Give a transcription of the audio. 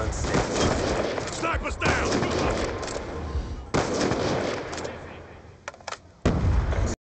unstable. Snipers down!